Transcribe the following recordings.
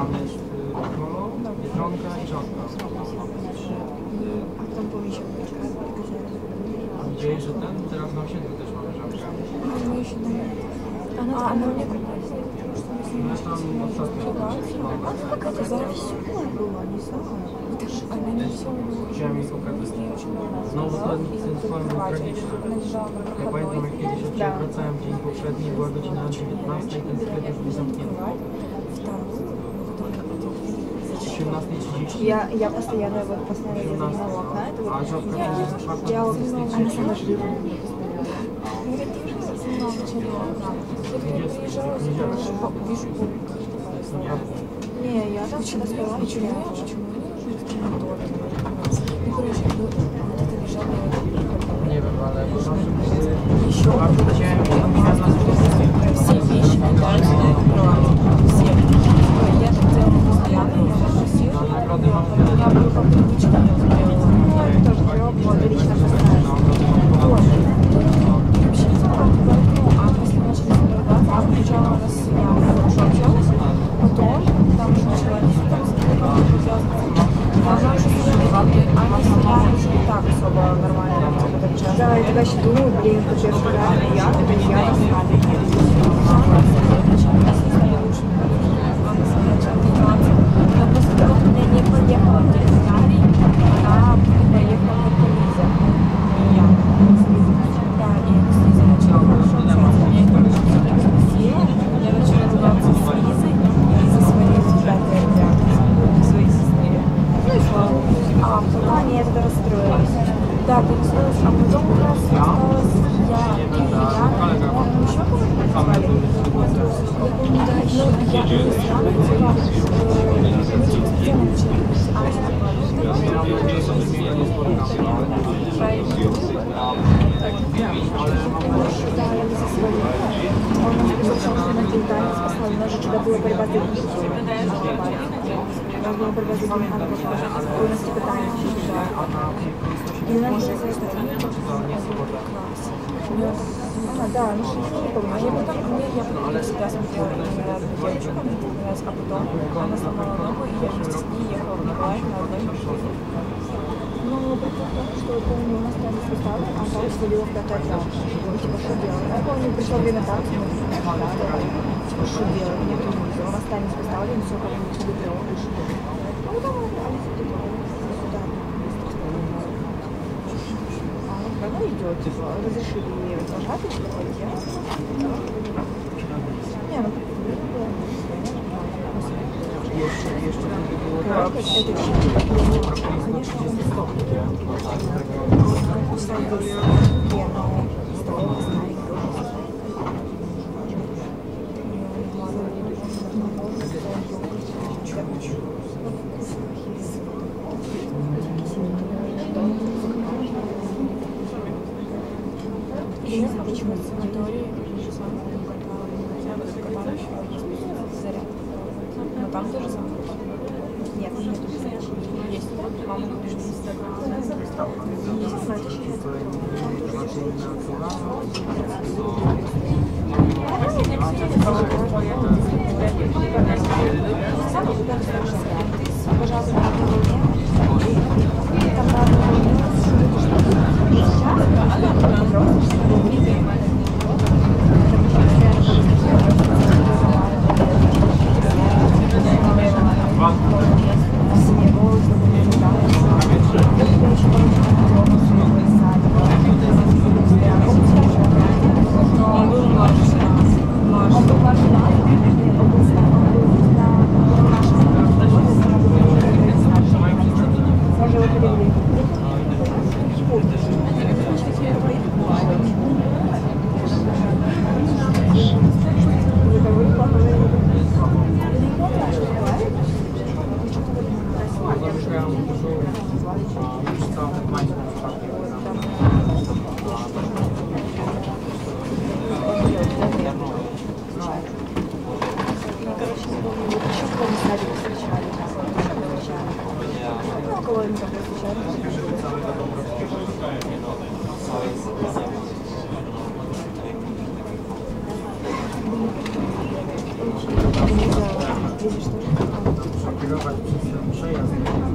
Tam jest Kolo, Biedronka i Żonka. A tam pomyślał, A widziałeś, że ten teraz na osiedlu też mamy żabkę. A no tak, no nie No tam ostatnio to zaraz była, nie znałam. Ale nie chciałem jej pokazać. Znowu to ten słowo był tragiczny. Ja pamiętam jak kiedyś wracałem dzień poprzedni, była godzina 19 i ten sklep już był zamknięty. 18.30. Я, я постоянно вот постоянно еду на окна, это вот żabka będzie otwarta я do вот 23. она сама живет. Не, я там всегда спала. Почему? Były... Bardzo chciałem, żeby Thank you. Нас же А, да, ну не помню. А я потом, мне, я потом всегда смотрела одну девочку, мне понравилась, а потом она сломала ногу, и я вместе с ней ехала в Николаев на одной машине. Ну, прикол что я помню, у нас там спасала, а Павел свалила пятый этаж. Ну, типа, что делать? Я помню, пришло время так, ну, типа, что делать? Нет, не видела. У нас там не поставили, все как-нибудь убежало. Ну, потом Алиса типа, сюда. А она правда идет, типа, разрешили ей рожать, типа, делать? Не, ну, Uważałabym, że to powiem po prostu się. Przekierować przez ten przejazd.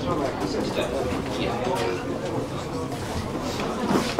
すいません。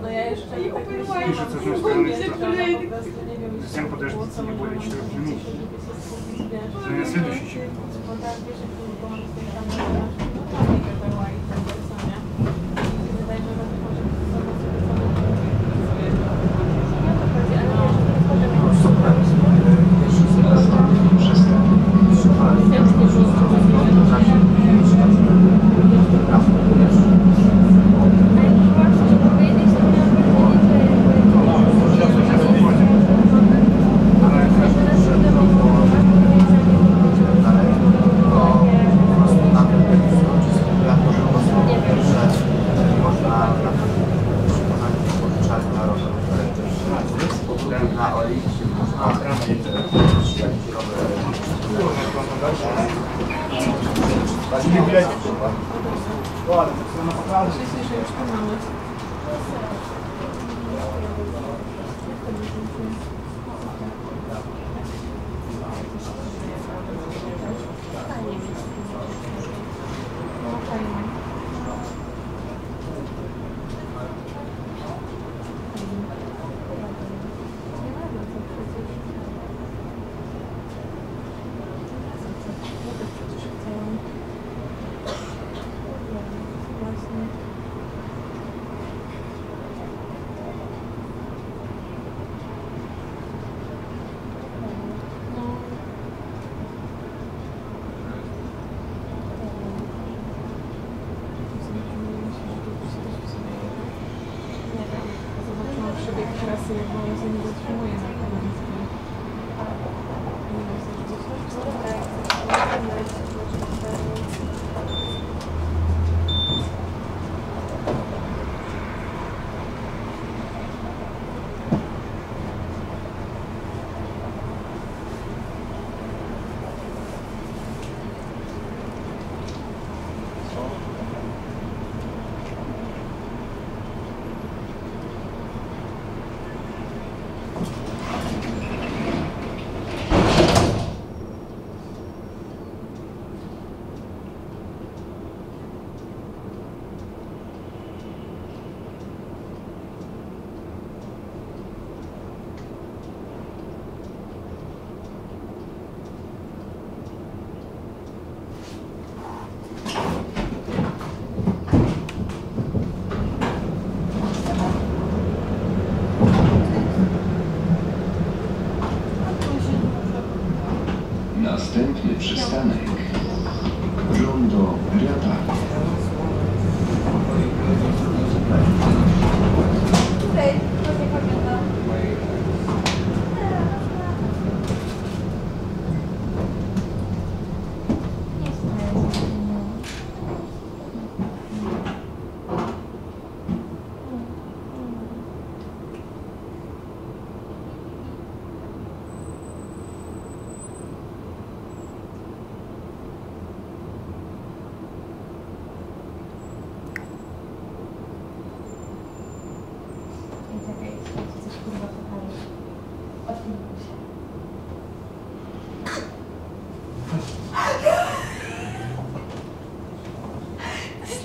но я еще. Пишется с одной затем подождите типа не более 4 минут. Следующий чемпионат.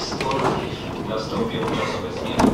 sporów, jeśli nastąpią czasowe zmiany.